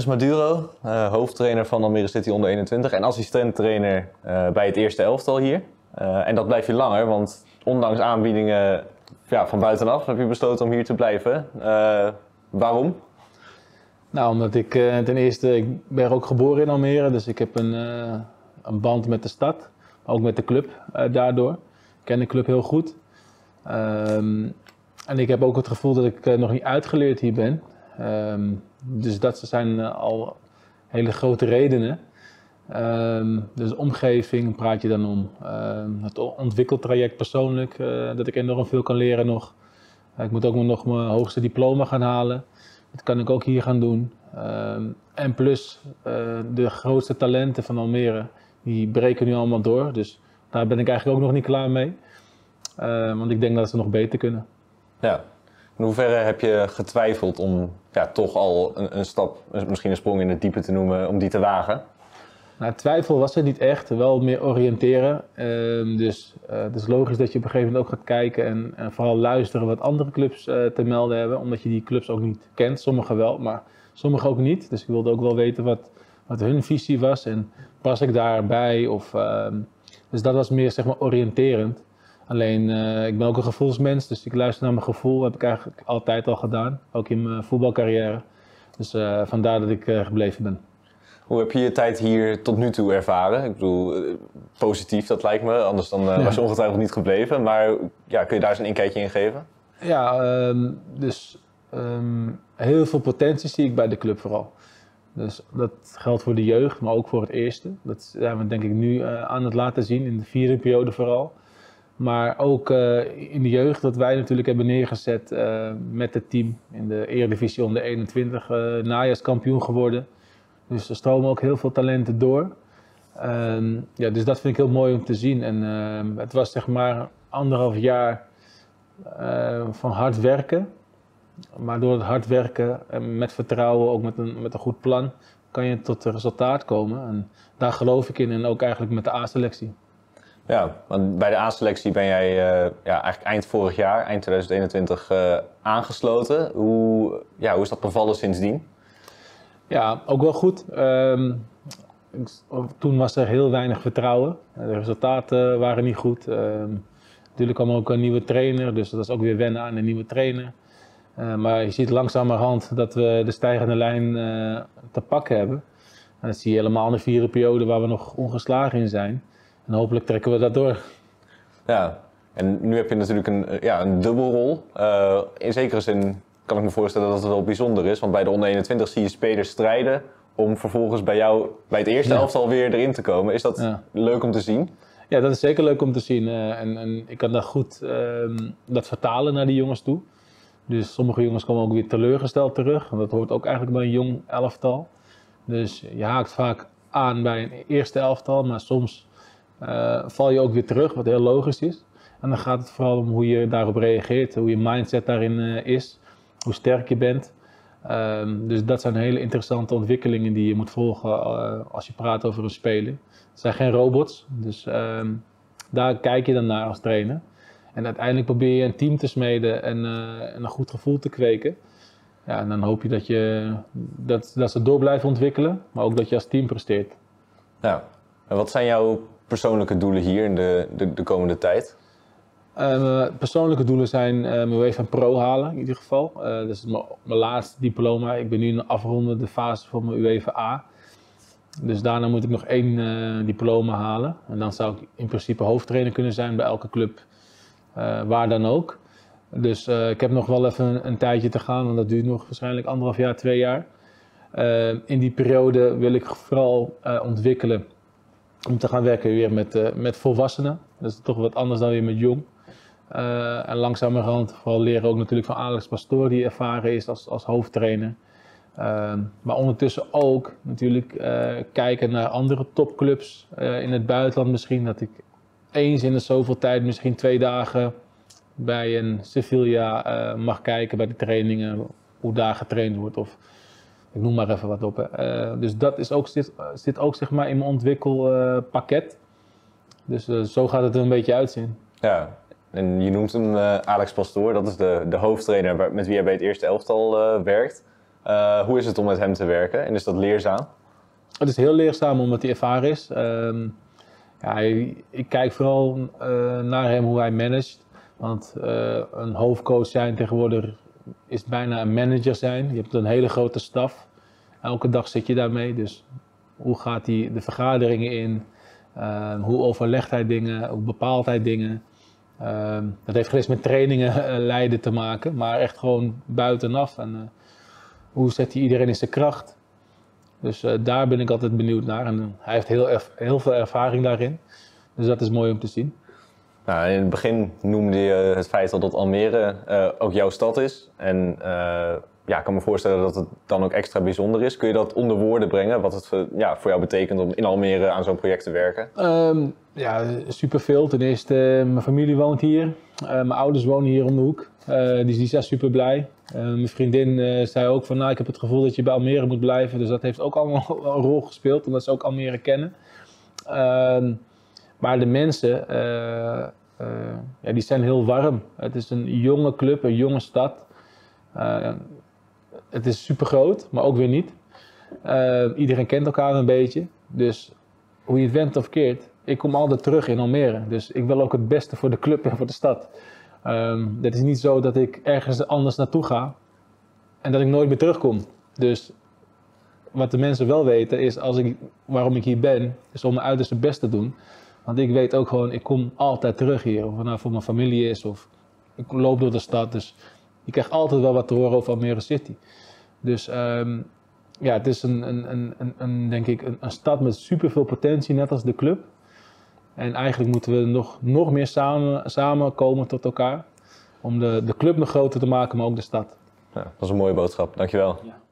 is Maduro, uh, hoofdtrainer van Almere City onder 21 en assistent-trainer uh, bij het eerste elftal hier. Uh, en dat blijf je langer, want ondanks aanbiedingen ja, van buitenaf heb je besloten om hier te blijven. waarom? Nou, omdat ik ten eerste, ik ben ook geboren in Almere, dus ik heb een, een band met de stad, ook met de club daardoor. Ik ken de club heel goed. Um, en ik heb ook het gevoel dat ik nog niet uitgeleerd hier ben. Um, dus dat zijn uh, al hele grote redenen. Um, dus omgeving praat je dan om. Um, het ontwikkeltraject persoonlijk, uh, dat ik enorm veel kan leren nog. Ik moet ook nog mijn hoogste diploma gaan halen. Dat kan ik ook hier gaan doen. En plus de grootste talenten van Almere, die breken nu allemaal door. Dus daar ben ik eigenlijk ook nog niet klaar mee. want ik denk dat ze nog beter kunnen. Ja, in hoeverre heb je getwijfeld om ja, toch al een, een, stap, misschien een sprong in het diepe te noemen, om die te wagen? Nou, twijfel was er niet echt, wel meer oriënteren. Uh, dus uh, het is logisch dat je op een gegeven moment ook gaat kijken en, vooral luisteren wat andere clubs uh, te melden hebben, omdat je die clubs ook niet kent. Sommige wel, maar sommige ook niet. Dus ik wilde ook wel weten wat, wat hun visie was en pas ik daarbij? Of, ehm, dus dat was meer zeg maar oriënterend. Alleen, uh, ik ben ook een gevoelsmens, dus ik luister naar mijn gevoel. Dat heb ik eigenlijk altijd al gedaan, ook in mijn voetbalcarrière. Dus uh, vandaar dat ik uh, gebleven ben. Hoe heb je je tijd hier tot nu toe ervaren? Ik bedoel, positief dat lijkt me, anders dan ja. was je ongetwijfeld niet gebleven. Maar ja, kun je daar eens een inkijkje in geven? Ja, um, dus um, heel veel potentie zie ik bij de club vooral. Dus dat geldt voor de jeugd, maar ook voor het eerste. Dat zijn we denk ik nu aan het laten zien, in de vierde periode vooral. Maar ook uh, in de jeugd, dat wij natuurlijk hebben neergezet uh, met het team in de Eredivisie onder 21, uh, najaarskampioen geworden. Dus er stromen ook heel veel talenten door. Um, ja, dus dat vind ik heel mooi om te zien. En uh, het was zeg maar anderhalf jaar van hard werken. Maar door het hard werken en met vertrouwen, ook met een, met een goed plan, kan je tot resultaat komen. En daar geloof ik in en ook eigenlijk met de A-selectie. Ja, want bij de A-selectie ben jij uh, ja, eigenlijk eind vorig jaar, eind 2021, uh, aangesloten. Hoe, ja, hoe is dat bevallen sindsdien? Ja, ook wel goed. Um, toen was er heel weinig vertrouwen. De resultaten waren niet goed. Um, natuurlijk kwam ook een nieuwe trainer, dus dat is ook weer wennen aan een nieuwe trainer. Maar je ziet langzamerhand dat we de stijgende lijn te pakken hebben. En dat zie je helemaal in de vierde periode waar we nog ongeslagen in zijn. En hopelijk trekken we dat door. Ja, en nu heb je natuurlijk een, ja, een dubbelrol. Uh, in zekere zin kan ik me voorstellen dat het wel bijzonder is. Want bij de onder 21 zie je spelers strijden om vervolgens bij jou, bij het eerste ja. elftal weer erin te komen. Is dat ja. leuk om te zien? Ja, dat is zeker leuk om te zien. Uh, en, en, ik kan dat goed uh, dat vertalen naar die jongens toe. Dus sommige jongens komen ook weer teleurgesteld terug. En dat hoort ook eigenlijk bij een jong elftal. Dus je haakt vaak aan bij een eerste elftal, maar soms uh, val je ook weer terug, wat heel logisch is. En dan gaat het vooral om hoe je daarop reageert, hoe je mindset daarin uh, is, hoe sterk je bent. Um, dus dat zijn hele interessante ontwikkelingen die je moet volgen uh, als je praat over een speler. Het zijn geen robots, dus um, daar kijk je dan naar als trainer. En uiteindelijk probeer je een team te smeden en, en een goed gevoel te kweken. Ja, en dan hoop je dat, je dat, dat ze door blijven ontwikkelen, maar ook dat je als team presteert. Ja, en wat zijn jouw persoonlijke doelen hier in de, de, de komende tijd? Uh, persoonlijke doelen zijn uh, mijn UEFA Pro halen in ieder geval. Uh, dat is mijn, laatste diploma. Ik ben nu in de afrondende fase voor mijn UEFA. Dus daarna moet ik nog één diploma halen. En dan zou ik in principe hoofdtrainer kunnen zijn bij elke club, waar dan ook. Dus ik heb nog wel even een, een, tijdje te gaan, want dat duurt nog waarschijnlijk anderhalf jaar, twee jaar. in die periode wil ik vooral ontwikkelen om te gaan werken weer met, uh, met volwassenen. Dat is toch wat anders dan weer met jong. Uh, en langzamerhand vooral leren ook natuurlijk van Alex Pastoor, die ervaren is als, als hoofdtrainer. Uh, maar ondertussen ook natuurlijk uh, kijken naar andere topclubs in het buitenland misschien. Dat ik eens in de zoveel tijd, misschien twee dagen, bij een Sevilla mag kijken bij de trainingen, hoe daar getraind wordt. Of ik noem maar even wat op. Uh, dus dat is ook, zit, zit ook zeg maar in mijn ontwikkelpakket. dus uh, zo gaat het er een beetje uitzien. Ja, en je noemt hem uh, Alex Pastoor, dat is de, de hoofdtrainer met wie hij bij het eerste elftal werkt. Eh, hoe is het om met hem te werken en is dat leerzaam? Het is heel leerzaam omdat hij ervaren is. Ehm, ja, ik kijk vooral uh, naar hem hoe hij managt. Want uh, een hoofdcoach zijn tegenwoordig is bijna een manager zijn. Je hebt een hele grote staf. Elke dag zit je daarmee. Dus hoe gaat hij de vergaderingen in? Uh, hoe overlegt hij dingen? Hoe bepaalt hij dingen? Uh, dat heeft geen met trainingen eh, leiden te maken, maar echt gewoon buitenaf. En uh, hoe zet hij iedereen in zijn kracht? Dus uh, daar ben ik altijd benieuwd naar. En hij heeft heel, heel veel ervaring daarin. Dus dat is mooi om te zien. Nou, in het begin noemde je het feit dat Almere ook jouw stad is. En ja, ik kan me voorstellen dat het dan ook extra bijzonder is. Kun je dat onder woorden brengen, wat het voor, ja, voor jou betekent om in Almere aan zo'n project te werken? Um, ja, superveel. Ten eerste, mijn familie woont hier. Mijn ouders wonen hier om de hoek. Dus die zijn super blij. mijn vriendin zei ook van, nou, ik heb het gevoel dat je bij Almere moet blijven. Dus dat heeft ook allemaal een rol gespeeld, omdat ze ook Almere kennen. Ehm, maar de mensen, ja, die zijn heel warm. Het is een jonge club, een jonge stad het is super groot, maar ook weer niet. Iedereen kent elkaar een beetje. Dus hoe je het went of keert, ik kom altijd terug in Almere. Dus ik wil ook het beste voor de club en voor de stad. Um, het is niet zo dat ik ergens anders naartoe ga en dat ik nooit meer terugkom. Dus wat de mensen wel weten is als ik, waarom ik hier ben, is om mijn uiterste best te doen. Want ik weet ook gewoon, ik kom altijd terug hier. Of het nou voor mijn familie is of ik loop door de stad. Dus je krijgt altijd wel wat te horen over Almere City. Dus um, ja, het is een, een, een, een denk ik, een, een, stad met superveel potentie, net als de club. En eigenlijk moeten we nog, nog meer samen, samenkomen tot elkaar. Om de, de club nog groter te maken, maar ook de stad. Ja, dat is een mooie boodschap. Dankjewel. Ja.